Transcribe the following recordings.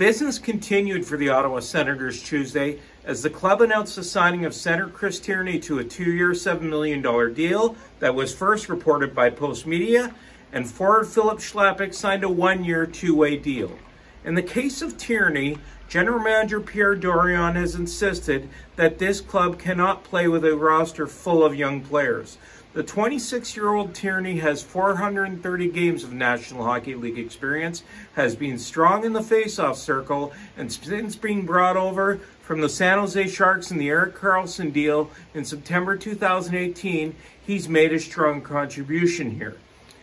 business continued for the Ottawa Senators Tuesday as the club announced the signing of center Chris Tierney to a two-year, $7 million deal that was first reported by Postmedia, and forward Filip Chlapik signed a one-year, two-way deal. In the case of Tierney, General Manager Pierre Dorion has insisted that this club cannot play with a roster full of young players. The 26-year-old Tierney has 430 games of National Hockey League experience, has been strong in the face-off circle, and since being brought over from the San Jose Sharks in the Erik Karlsson deal in September 2018, he's made a strong contribution here.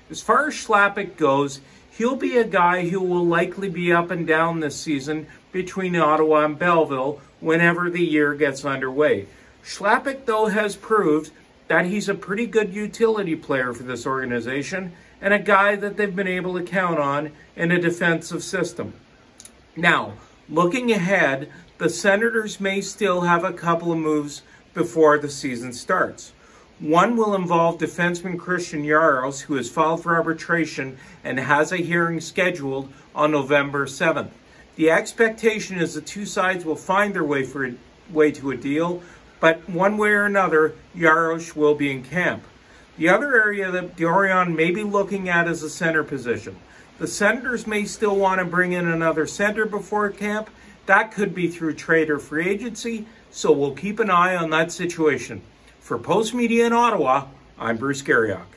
As far as Chlapik goes, he'll be a guy who will likely be up and down this season between Ottawa and Belleville whenever the year gets underway. Chlapik, though, has proved that he's a pretty good utility player for this organization and a guy that they've been able to count on in a defensive system. Now, looking ahead, the Senators may still have a couple of moves before the season starts. One will involve defenseman Christian Jaros, who has filed for arbitration and has a hearing scheduled on November 7th. The expectation is the two sides will find their way for a, way to a deal, but one way or another, Jaros will be in camp. The other area that Dorion may be looking at is the center position. The Senators may still want to bring in another center before camp. That could be through trade or free agency, so we'll keep an eye on that situation. For Postmedia in Ottawa, I'm Bruce Garrioch.